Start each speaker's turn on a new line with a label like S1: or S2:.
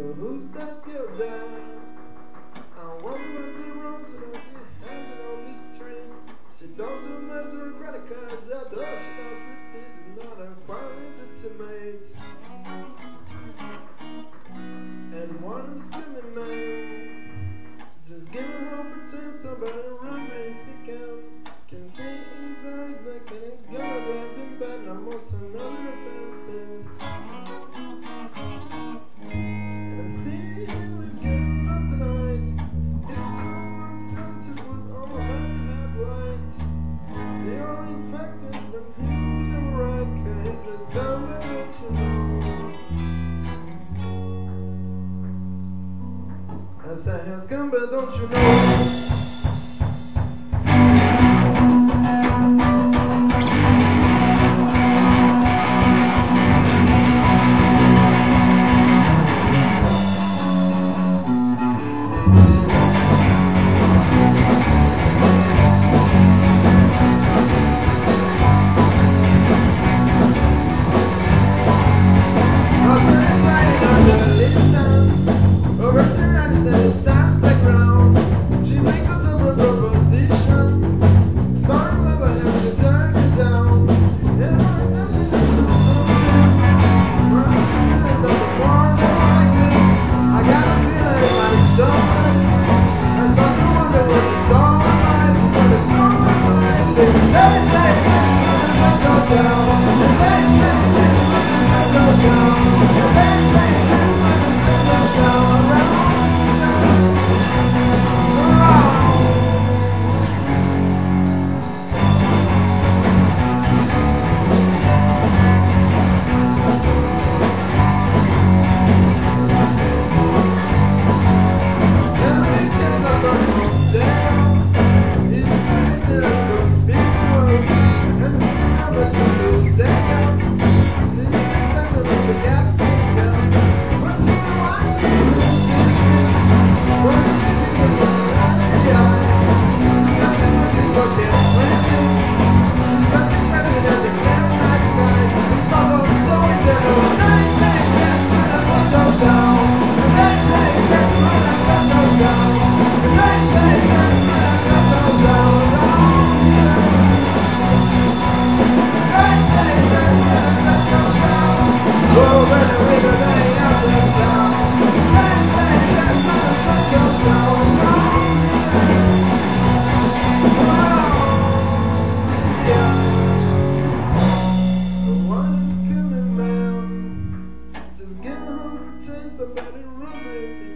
S1: So who's that girl down? I wonder what the rose about the hands on these strings. She doesn't matter credit cards, that does she receive not inquiries that she makes. And one is coming now. I say, has come, but don't you know? Oh, somebody rubbing